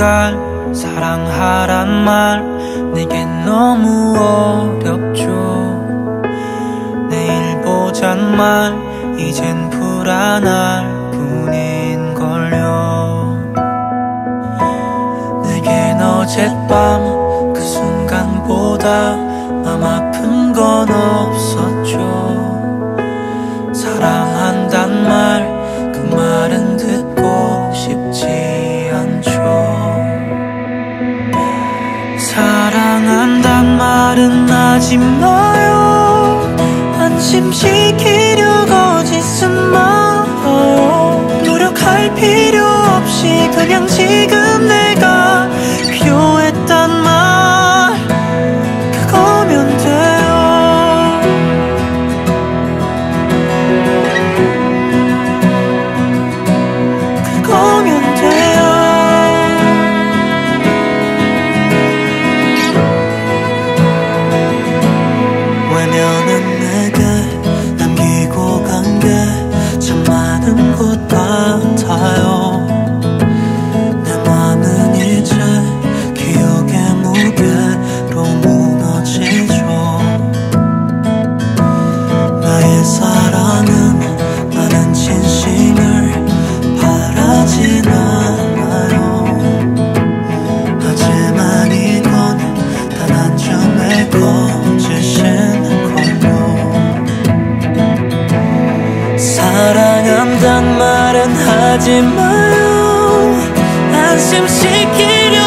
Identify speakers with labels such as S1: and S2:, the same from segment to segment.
S1: 순간 사랑하란 말 내게 너무 어렵죠. 내일 보잔 말 이젠 불안할 뿐인걸요. 내겐 어젯밤 하지 마요? 안심시키려 거짓은 말아요 노력할 필요 없이 그냥 지금 내가 하지 마요. 안심시키려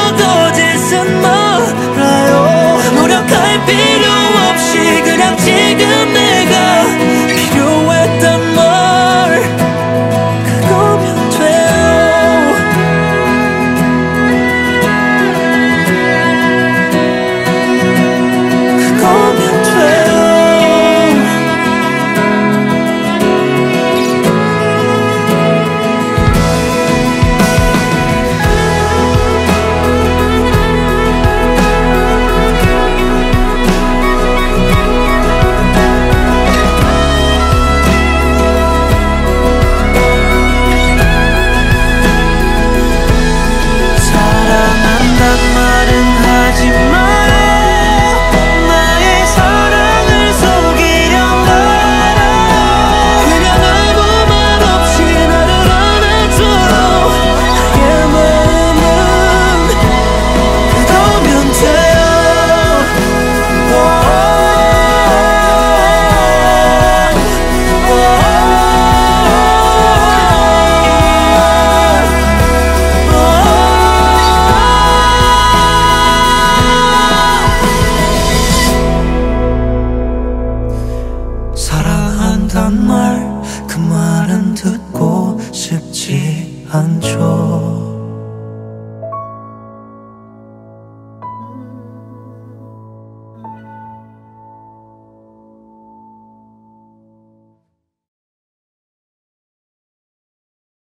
S1: 寒秋